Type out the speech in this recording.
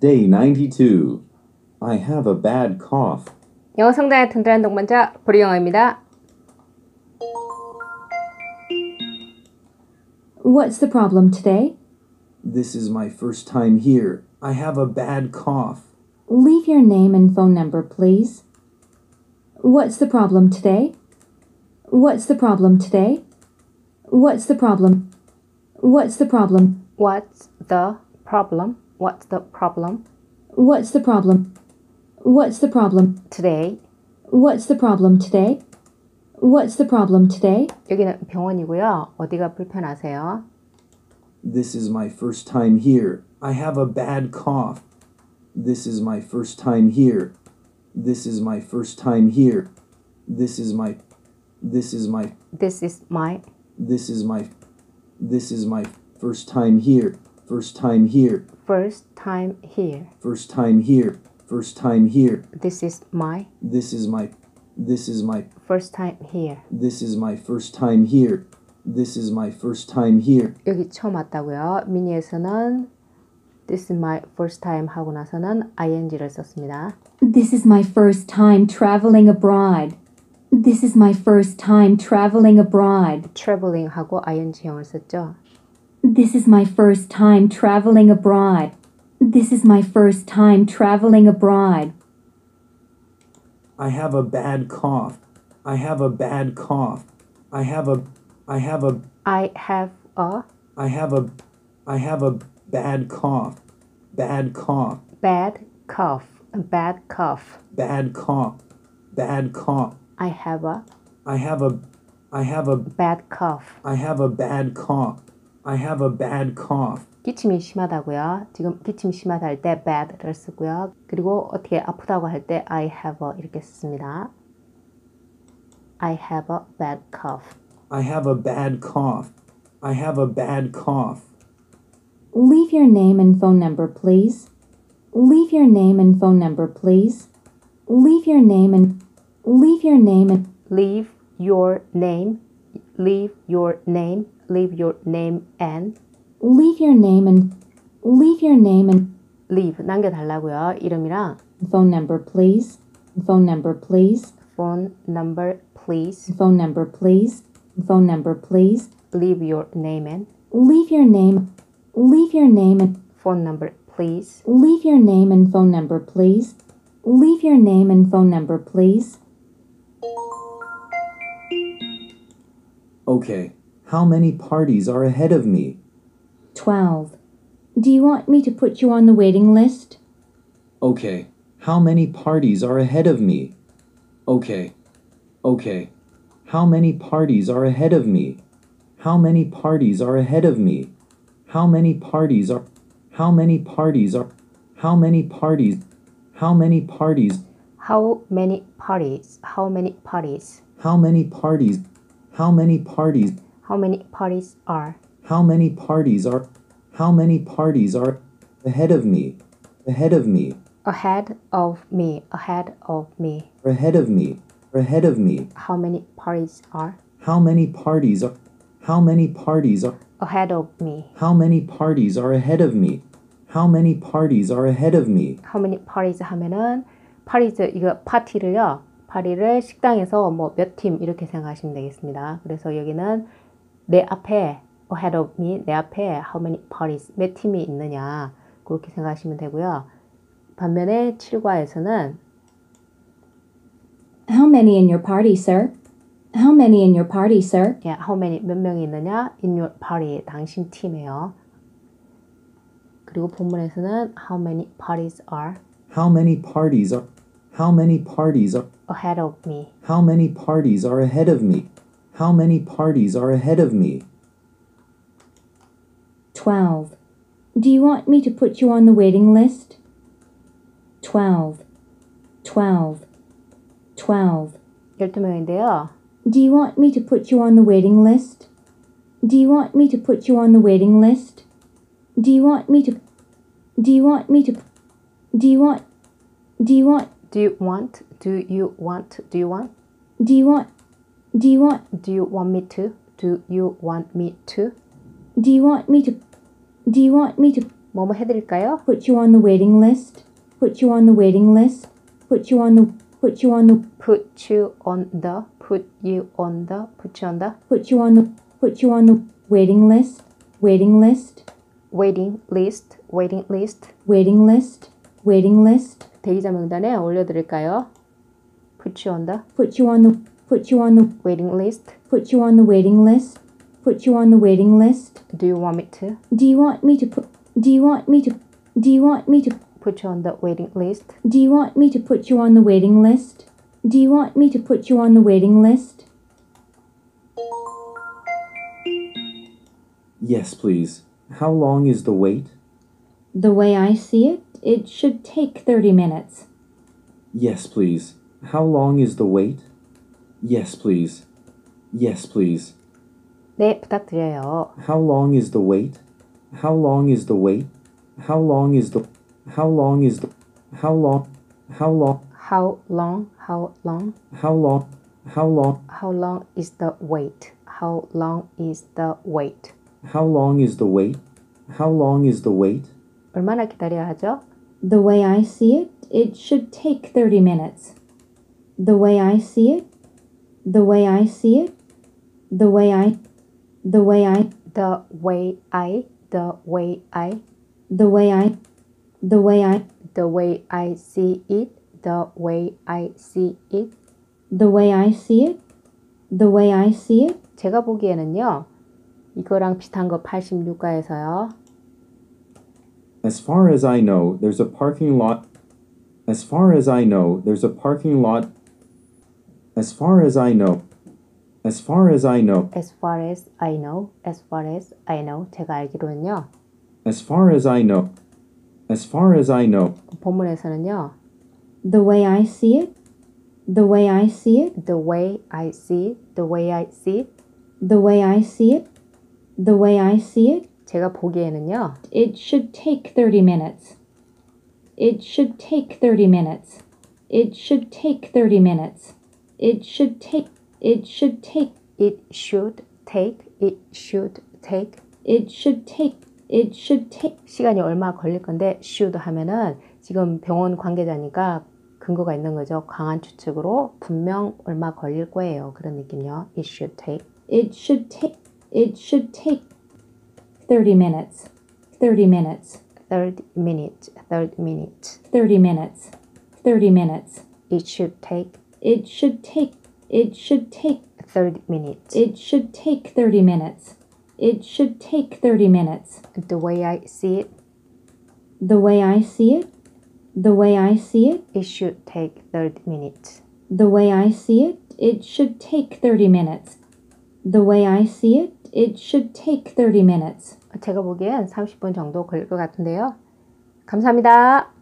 Day 92. I have a bad cough. 영어 상당의 튼튼한 동반자 보리 영어입니다. What's the problem today? This is my first time here. I have a bad cough. Leave your name and phone number, please. What's the problem today? What's the problem today? What's the problem? What's the problem? What's the problem? What's the problem What's the problem? What's the problem? today? What's the problem today? What's the problem today? 여기는 병원이고요. 어디가 불편하세요? This is my first time here. I have a bad cough. This is my first time here. This is my first time here. This is my this is my This is my this is my this is my first time here. First time here. first time here. First time here. First time here. This is my This is my this is my first time here. this is my first time here. This is my first time here. 여기 처음 왔다고요. 미니에서는 This is my first time 하고 나서는 ing를 썼습니다. This is my first time traveling abroad. This is my first time traveling abroad. traveling 하고 ing형을 썼죠. This is my first time traveling abroad. This is my first time traveling abroad. I have a bad cough. I have a bad cough. I have a I have a I have a I have a I have a bad cough. Bad cough. bad cough. A bad cough. Bad cough. Bad cough. I have a I have a I have a bad cough. I have a bad cough. I have a bad cough. 기침이 심하다고요. 지금 기침 심하다 할 때 bad를 쓰고요. 그리고 어떻게 아프다고 할 때 I have a 이렇게 쓰습니다. I have a bad cough. I have a bad cough. I have a bad cough. Leave your name and phone number, please. Leave your name and phone number, please. Leave your name and leave your name and Leave your name. Leave your name. Leave your name and leave your name and leave your name and leave 남겨달라고요. 이름이랑 phone number, please. Phone number, please. phone number please. Phone number, please. Phone number, please. Leave your name and Leave your name. Leave your name and phone number please. leave your name and phone number, please. Leave your name and phone number, please. Okay. How many parties are ahead of me? 12. Do you want me to put you on the waiting list? Okay. How many parties are ahead of me? Okay. Okay. How many parties are ahead of me? How many parties are ahead of me? How many parties are How many parties are How many parties How many parties How many parties? How many parties? How many parties How many parties How many parties are How many parties are How many parties are ahead of me? Ahead of me. ahead of me? Ahead of me. Ahead of me. Ahead of me. How many parties are How many parties are How many parties are ahead of me? How many parties are ahead of me? How many parties are ahead of me? How many parties 하면은 parties 이거 파티를요. 파티를 식당에서 뭐 몇 팀 이렇게 생각하시면 되겠습니다. 그래서 여기는 내 앞에 ahead of me 내 앞에 how many parties 몇 팀이 있느냐 그렇게 생각하시면 되고요. 반면에 7과에서는 How many in your party, sir? How many in your party, sir? 예, how many 몇 명이 있느냐 in your party 당신 팀이에요. 그리고 본문에서는 how many parties are How many parties are How many parties are ahead of me. How many parties are ahead of me? How many parties are ahead of me? 12. Do you want me to put you on the waiting list? 12. 12. 12. 12명인데요. Do you want me to put you on the waiting list? Do you want me to put you on the waiting list? Do you want me to Do you want me to Do you want Do you want Do you want? Do you want? Do you want? Do you want Do you want Do you want me to? Do you want me to? Do you want me to Do you want me to 뭐뭐 해드릴까요? Put you on the waiting list. Put you on the waiting list. Put you on the put you on the put you on the put you on the put you on the put you on the put you on the waiting list. Waiting list. waiting list waiting list Waiting list. Waiting list. 대기자 명단에 올려드릴까요? put you on the Put you on the put you on the waiting list put you on the waiting list. Put you on the waiting list. do you want me to Do you want me to put do you want me to do you want me to put you on the waiting list do you want me to put you on the waiting list? Do you want me to put you on the waiting list? Yes, please. How long is the wait? The way I see it, it should take 30 minutes. Yes, please. How long is the wait? Yes, please. Yes, please. 네 부탁드려요 How long is the wait? How long is the wait? How long is the How long is the How long How long how long how long How long How long how long is the wait how long is the wait How long is the wait? How long is the wait? 얼마나 기다려야 하죠? The way I see it, it should take 30 minutes. The way I see it, the way I see it, the way I, the way I, the way I the way I the way I, the way I, the way I see it the way I see it the way I see it, the way I see it. 제가 보기에는요 이거랑 비슷한 거 86가에서요 As far as I know, there's a parking lot. As far as I know, there's a parking lot. As far as I know. As far as I know. as far as I know as far as I know 제가 알기로는요 As far as I know. As far as I know. 본문에서는요 The way I see it, the way I see it, the way I see it the way I see it the way I see it, the way I see it. 제가 보기에는요 It should take 30 minutes. It should take 30 minutes. It should take 30 minutes. It should take, it should take, it should take it should take it should take, it should take. 시간이 얼마 걸릴 건데 should 하면은 지금 병원 관계자니까 근거가 있는 거죠. 강한 추측으로 분명 얼마 걸릴 거예요. 그런 느낌요. It should take. It should take, it should take 30 minutes. 30 minutes. Third minute, third minute. 30 minutes. 30 minutes. It should take It should take, it should take, third minute. it should take 30 minutes. It should take 30 minutes. The way I see it, The way I see it, the way I see it, it should take third minute. the way I see it, it should take 30 minutes. The way I see it, it should take 30 minutes. 제가 보기엔 30분 정도 걸릴 것 같은데요. 감사합니다.